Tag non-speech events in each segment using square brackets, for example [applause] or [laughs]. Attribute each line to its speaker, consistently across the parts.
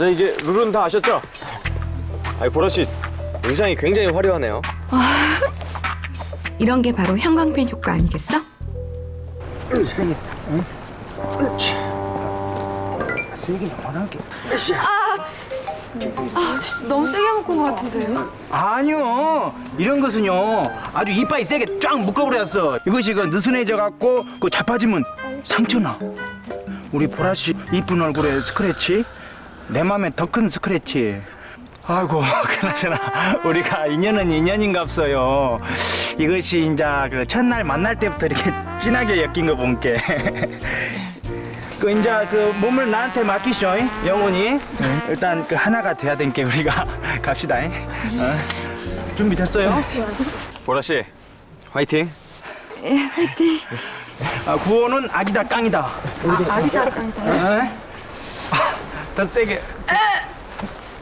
Speaker 1: 자 이제 룰은 다 아셨죠? 아니 보라 씨 의상이 굉장히 화려하네요. [laughs]
Speaker 2: 이런 게 바로 형광펜 효과 아니겠어?
Speaker 3: 아, 진짜 너무 세게 묶은 것 같은데요?
Speaker 4: 아니요 이런 것은요 아주 이빨이 세게 쫙 묶어버렸어 이것이 그 느슨해져 갖고 그 자빠지면 상처나 우리 보라 씨 이쁜 얼굴에 스크래치 내 맘에 더 큰 스크래치 아이고 [laughs] 그나저나 우리가 인연은 인연인갑서요 이것이 이제 그 첫날 만날 때부터 이렇게 [laughs] 진하게 엮인 거 본게 [laughs] 그 이제 그 몸을 나한테 맡기쇼 영원히 일단 그 하나가 돼야 된 게 우리가 갑시다 어. 준비됐어요?
Speaker 1: 보라 씨 화이팅.
Speaker 3: 예, 화이팅.
Speaker 4: 아, 구호는 악이다 깡이다
Speaker 3: 아, 아기 작가니까.
Speaker 4: 어? 아, 더 세게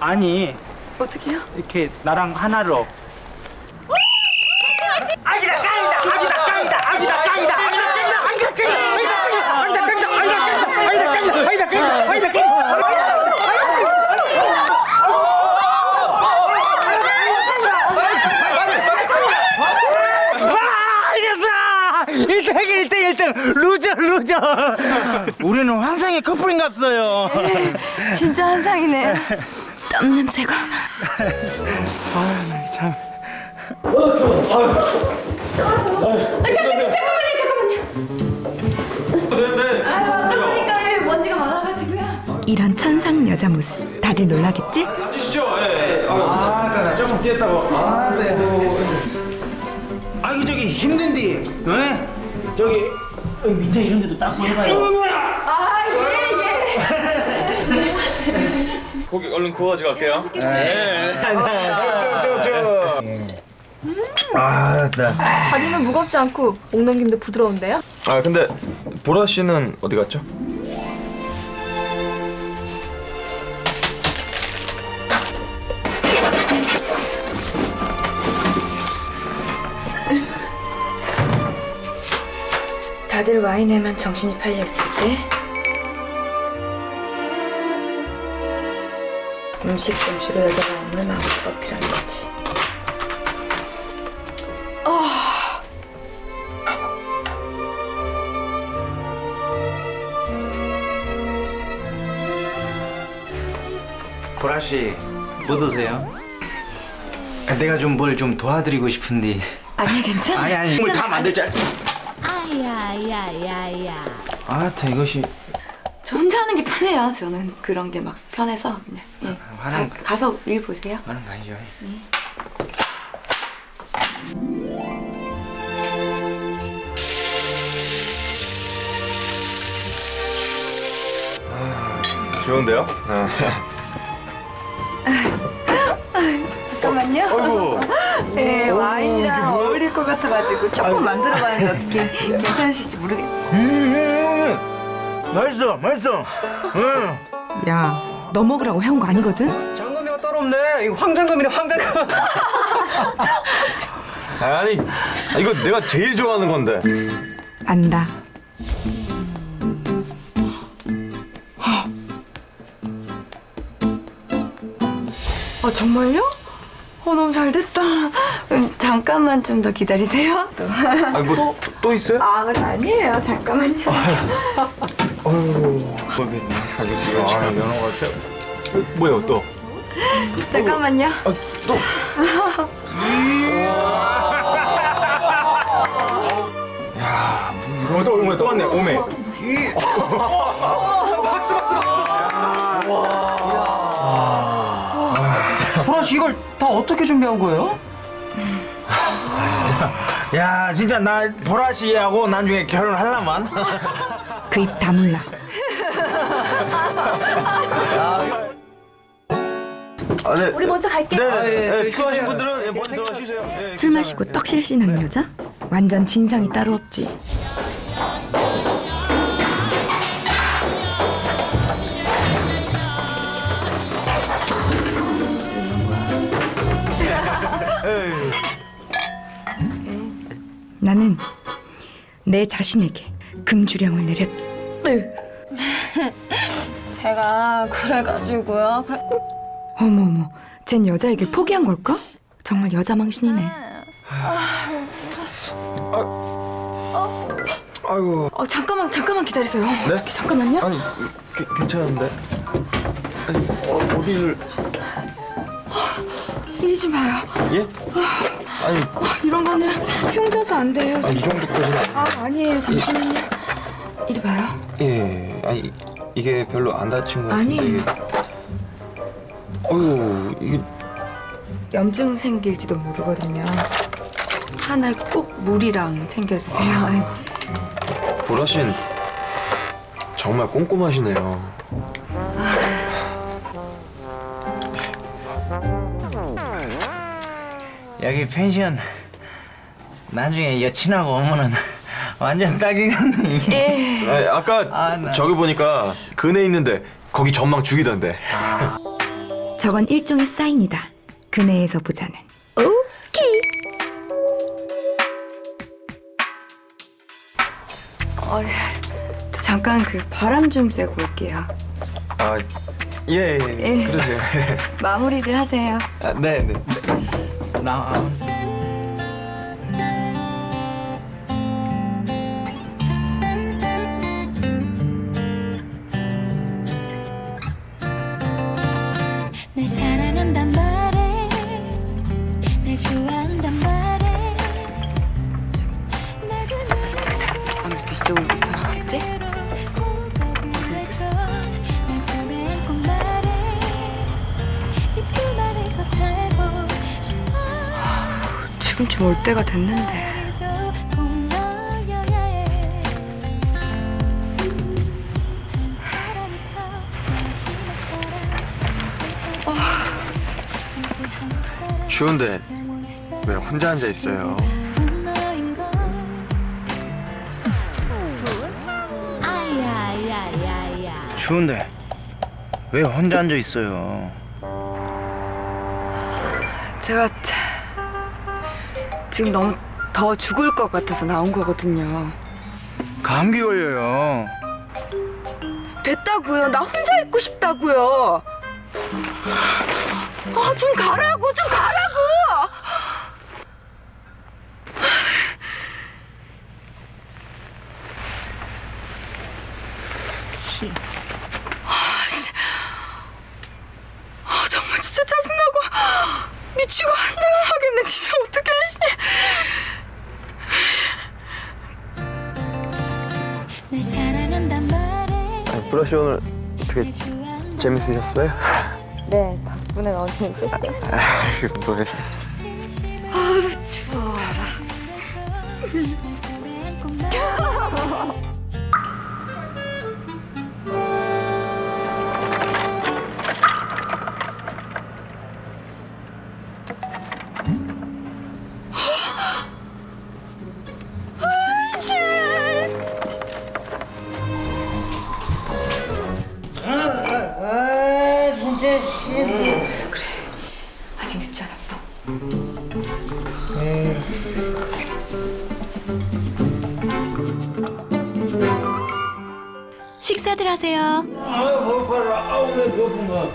Speaker 4: 아니
Speaker 3: 어떻게요?
Speaker 4: 이렇게 나랑 하나로 악이다 깡이다 악이다 깡이다 악이다 깡이다 악이다 깡이다 악이다 깡이다 악이다 깡이다 악이다 깡이다 악이다 깡이다 이겼어 1등 1등 1등 loser loser 우리는 환상의 커플인가 봐요
Speaker 3: 진짜 환상이네.
Speaker 2: 땀 냄새가
Speaker 4: 참
Speaker 3: 아유, 아까 보니까 여기 먼지가 많아가지고요.
Speaker 2: 이런 천상 여자 모습 다들 놀라겠지?
Speaker 1: 아시죠? 예.
Speaker 4: 아, 나 조금 뛰었다고. 아, 네. 아기 저기 힘든디, 어? 저기 어, 밑에 이런 데도 닦고 해봐요.
Speaker 3: 아, 예, 예.
Speaker 1: 고기 얼른 구워가지고 갈게요.
Speaker 4: 아, 나.
Speaker 3: 다리는 무겁지 않고 목 넘김도 부드러운데요?
Speaker 1: 아 근데 보라 씨는 어디 갔죠?
Speaker 3: 다들 와인 에만 정신이 팔려 있을 때 음식 솜씨로 여자가 마법가 필요한 거지.
Speaker 4: 보라 씨, 뭐 드세요? 내가 좀 뭘 좀 도와드리고 싶은데.
Speaker 3: 아니야, 괜찮아.
Speaker 4: 아니 아니, 물다 만들자.
Speaker 5: 아야야야야.
Speaker 4: 아, 다 이것이
Speaker 3: 저 혼자 하는 게 편해요. 저는 그런 게 막 편해서 그냥. 예. 가, 가서 일 보세요.
Speaker 4: 하는 거 아니죠?
Speaker 1: 좋은데요? 어.
Speaker 3: 잠깐만요.
Speaker 1: 아이고.
Speaker 3: 네, 와인이랑 어울릴 것 같아가지고 조금 만들어봤는데 어떻게 [laughs] 괜찮으실지 모르겠.
Speaker 4: 음, 맛있어, 맛있어. 응.
Speaker 2: 야 너 먹으라고 해온 거 아니거든?
Speaker 6: 장검이가 따로 없네. 이거 황장검이네, 황장검. [laughs]
Speaker 1: 아니 아, 이거 내가 제일 좋아하는 건데.
Speaker 2: 안다
Speaker 3: 아 정말요? 어 너무 잘 됐다. 음, 잠깐만 좀 더 기다리세요. 또.
Speaker 1: 아니 뭐또 있어요?
Speaker 3: 아 그래 아니에요. 잠깐만요. [laughs]
Speaker 1: 뭐 알겠어요. 아 연어 같아. 뭐요 또?
Speaker 3: 잠깐만요.
Speaker 1: 어, 또 오메 또 왔네 오메.
Speaker 6: 보라 씨, 이걸 다 어떻게 준비한 거예요?
Speaker 4: 야, 진짜 나 보라 씨하고 나중에 결혼하려만.
Speaker 2: 그 입 다물라
Speaker 1: 아, 네.
Speaker 3: 우리 먼저 갈게요.
Speaker 1: 네,
Speaker 6: 예,
Speaker 1: 네,
Speaker 6: 예,
Speaker 1: 필요하신
Speaker 6: 쉬세요.
Speaker 1: 분들은 예, 먼저 들어가 쉬세요. 예.
Speaker 2: 술 마시고 떡실신하는 여자? 완전 진상이 따로 없지 나는 내 자신에게 금주령을 내렸. [laughs]
Speaker 3: 제가 그래가지고요. 그래...
Speaker 2: 어머 어머, 쟨 여자에게 포기한 걸까? 정말 여자 망신이네.
Speaker 1: 아이고
Speaker 3: 어 잠깐만 잠깐만 기다리세요.
Speaker 1: 네?
Speaker 3: 잠깐만요.
Speaker 1: 아니 게, 괜찮은데 아니 어, 어디를
Speaker 3: 이리 좀 봐요.
Speaker 1: 예? 아니
Speaker 3: 이런 거는 흉져서 안 돼요.
Speaker 1: 이 정도까지는
Speaker 3: 아 아니에요. 잠시만요. 이리 봐요.
Speaker 1: 예 아니 이게 별로 안 다친 것 같은데
Speaker 3: 아니에요.
Speaker 1: 이게 어휴 이게
Speaker 3: 염증 생길지도 모르거든요. 하늘 꼭 물이랑 챙겨주세요. [laughs]
Speaker 1: 보라 씨는 정말 꼼꼼하시네요
Speaker 4: 여기 펜션 나중에 여친하고 오면은 완전 딱이겠네.
Speaker 3: 예.
Speaker 1: 아니, 아까
Speaker 4: 아, 나-
Speaker 1: 저기 보니까 근에 있는데 거기 전망 죽이던데
Speaker 2: 저건 일종의 사인이다. 그네에서 보자는. 오케이.
Speaker 3: 어, 저 잠깐 그 바람 좀 쐬고 올게요.
Speaker 1: 아 예 예
Speaker 3: 예.
Speaker 1: 그러세요 [laughs]
Speaker 3: 마무리들 하세요.
Speaker 1: 아, 네 네
Speaker 4: 나.
Speaker 5: 날 사랑한단 말
Speaker 3: 지금쯤 올 때가 됐는데.
Speaker 5: 사람
Speaker 1: 추운데 왜 혼자 앉아 있어요
Speaker 4: 추운데 왜 혼자 앉아 있어요?
Speaker 3: 제가 차- 지금 너무 더워 죽을 것 같아서 나온 거거든요.
Speaker 4: 감기 걸려요.
Speaker 3: 됐다고요. 나 혼자 있고 싶다고요. 아, 좀 가라고, 좀 가라
Speaker 1: 아니 보라씨 오늘 어떻게 재밌으셨어요?
Speaker 3: 네, 덕분에 너무 재밌었어요.
Speaker 1: 아이고 노래
Speaker 3: 아직 늦지 않았어.
Speaker 5: 식사들 하세요
Speaker 4: 아유 배고파라. 아우 왜 배고픈가.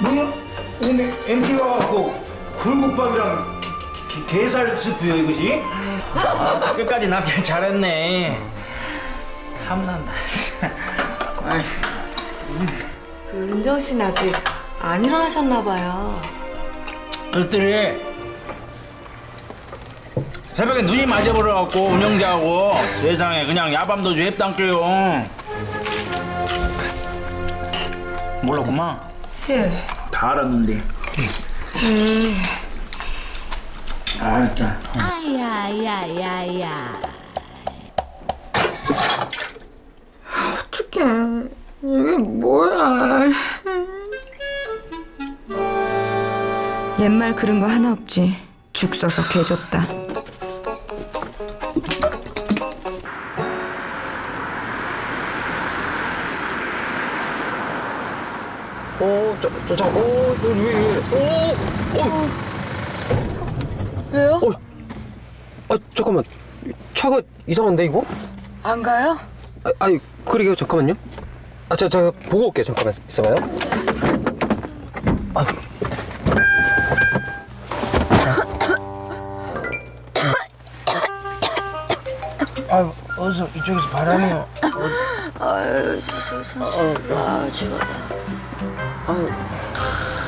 Speaker 4: 뭐야? 근데 MT 와갖고 굴국밥이랑 게- 게살 스프요 이것이? 아, 끝까지 남길 잘했네. 탐난다. [laughs] 아이,
Speaker 3: 그 은정 씨는 아직 안 일어나셨나 봐요.
Speaker 4: 그것들이 새벽에 눈이 맞아버려갖고 운영자하고 세상에 그냥 야밤 도주 heb당줘요 몰랐구만
Speaker 3: 예.
Speaker 4: 다 알았는데 아 진짜
Speaker 5: 아야야야야
Speaker 3: 어떡해. 이게 뭐야.
Speaker 2: 옛말 그런 거 하나 없지. 죽 써서 개졌다.
Speaker 1: 오, 저, 저, 저, 오, 저, 위, 위, 오, 오,
Speaker 3: 왜요?
Speaker 6: 오, 아, 잠깐만. 차가 이상한데, 이거?
Speaker 3: 안 가요?
Speaker 6: 아, 아니, 그러게요, 잠깐만요. 아, 저, 저, 보고 올게요, 잠깐만. 있어봐요.
Speaker 4: 어서 이쪽에서 바람이 어,
Speaker 3: 아유 진짜 아, 아, 아, 아,
Speaker 4: 아, 아, 아, 아,